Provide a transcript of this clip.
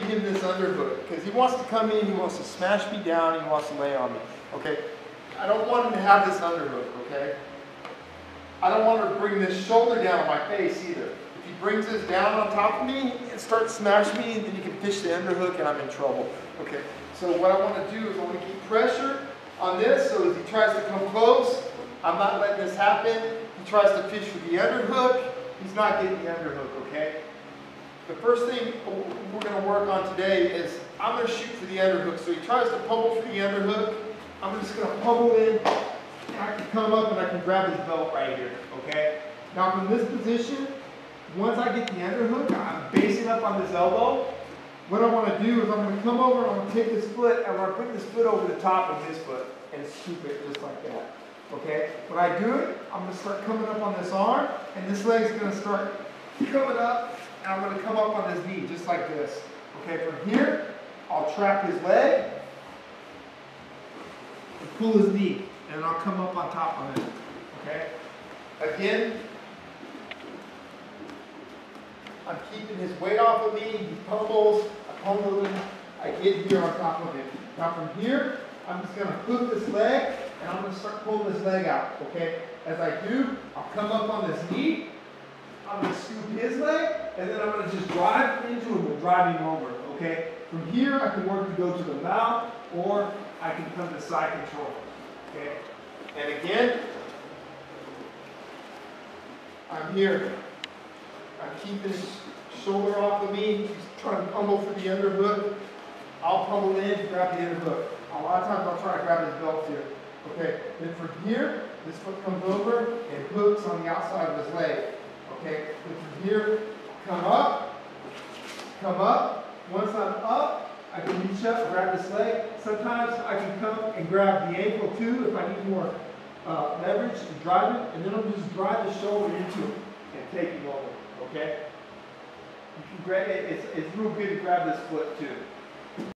give him this underhook because he wants to come in, he wants to smash me down, he wants to lay on me. Okay? I don't want him to have this underhook, okay? I don't want to bring this shoulder down on my face either. If he brings this down on top of me and starts smashing me, then you can fish the underhook and I'm in trouble. Okay, so what I want to do is I want to keep pressure on this so as he tries to come close, I'm not letting this happen. He tries to fish with the underhook, he's not getting the underhook, okay? The first thing work on today is I'm going to shoot for the underhook. So he tries to pummel for the underhook. I'm just going to pummel in I can come up and I can grab his belt right here, okay? Now from this position, once I get the underhook, I'm basing up on this elbow. What I want to do is I'm going to come over and I'm going to take this foot and I'm going to bring this foot over the top of his foot and scoop it just like that. Okay? When I do it, I'm going to start coming up on this arm and this leg's going to start coming up and I'm going to come up on his knee just like this. Okay? From here, I'll trap his leg and pull his knee and I'll come up on top of him. Okay? Again, I'm keeping his weight off of me. He pummels, I pummel him, I get here on top of him. Now from here, I'm just going to hook this leg, and I'm going to start pulling this leg out, okay? As I do, I'll come up on this knee, I'm going to scoop his leg, and then I'm going to just drive into him and drive him over, okay? From here, I can work to go to the mount, or I can come to side control. Okay? And again, I'm here. I keep keeping his shoulder off of me. He's trying to pummel for the underhook. I'll pummel in grab the underhook. A lot of times I'll try to grab his belt here. Okay, then from here, this foot comes over and hooks on the outside of his leg. Okay, then from here, come up, come up. Once I'm up, I can reach up, grab this leg. Sometimes I can come and grab the ankle too if I need more uh, leverage to drive it, and then I'll just drive the shoulder into it and take him over, okay? You can grab it's, it's real good to grab this foot too.